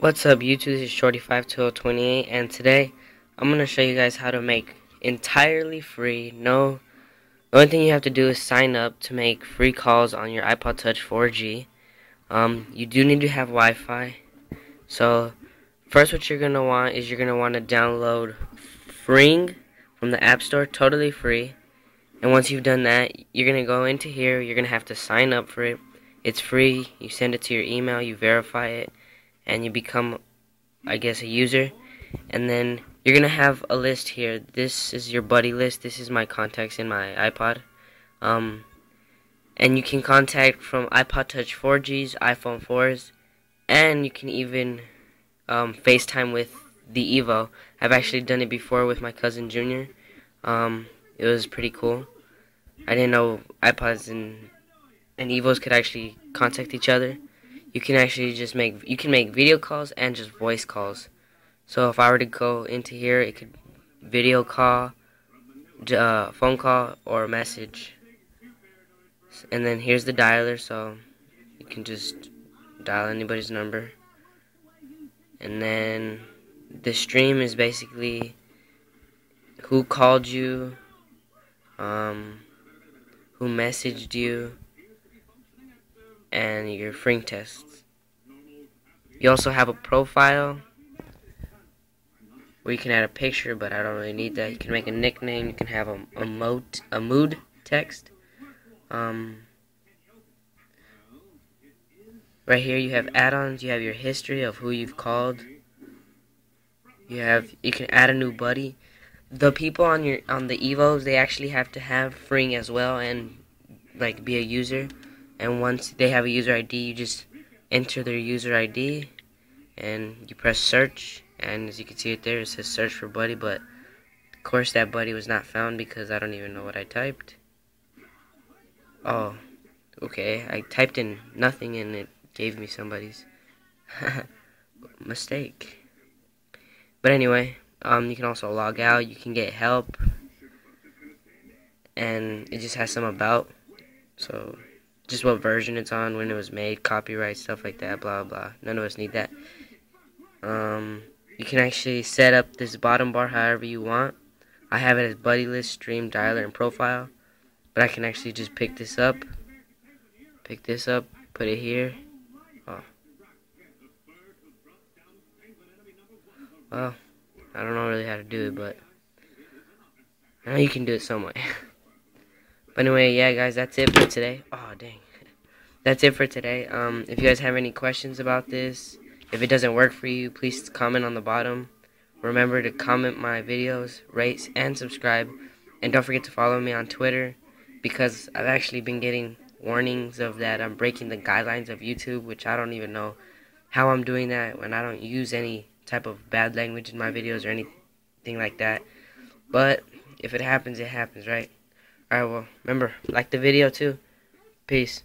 What's up YouTube, this is Shorty52028 and today I'm going to show you guys how to make entirely free, no, the only thing you have to do is sign up to make free calls on your iPod Touch 4G. Um, you do need to have Wi-Fi, so first what you're going to want is you're going to want to download Fring from the App Store, totally free, and once you've done that, you're going to go into here, you're going to have to sign up for it, it's free, you send it to your email, you verify it, and you become, I guess, a user. And then you're going to have a list here. This is your buddy list. This is my contacts in my iPod. Um, and you can contact from iPod Touch 4Gs, iPhone 4s, and you can even um, FaceTime with the Evo. I've actually done it before with my cousin Junior. Um, it was pretty cool. I didn't know iPods and and Evos could actually contact each other you can actually just make you can make video calls and just voice calls. So if I were to go into here, it could video call, uh, phone call, or message. And then here's the dialer, so you can just dial anybody's number. And then the stream is basically who called you, um, who messaged you, and your Fring tests. You also have a profile where you can add a picture, but I don't really need that. You can make a nickname. You can have a, a, a mood text. Um, right here you have add-ons. You have your history of who you've called. You have you can add a new buddy. The people on your on the evos they actually have to have Fring as well and like be a user and once they have a user ID you just enter their user ID and you press search. And as you can see it there it says search for buddy but of course that buddy was not found because I don't even know what I typed. Oh okay. I typed in nothing and it gave me somebody's mistake. But anyway um, you can also log out. You can get help. And it just has some about. So just what version it's on, when it was made, copyright, stuff like that, blah, blah. None of us need that. Um, you can actually set up this bottom bar however you want. I have it as buddy list, stream, dialer, and profile. But I can actually just pick this up. Pick this up, put it here. Oh. Well, I don't know really how to do it, but I know you can do it some way. But anyway, yeah, guys, that's it for today. Oh, dang. That's it for today. Um, if you guys have any questions about this, if it doesn't work for you, please comment on the bottom. Remember to comment my videos, rate, and subscribe. And don't forget to follow me on Twitter because I've actually been getting warnings of that I'm breaking the guidelines of YouTube, which I don't even know how I'm doing that when I don't use any type of bad language in my videos or anything like that. But if it happens, it happens, right? Alright, well, remember, like the video too. Peace.